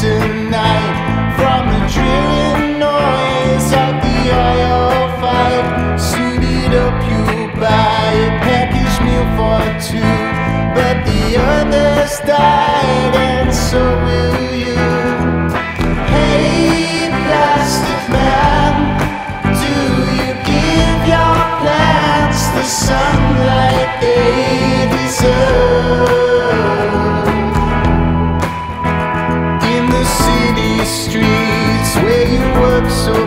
tonight from the drilling noise of the oil fight. Suited up, you buy a package meal for two, but the others die. streets where you work so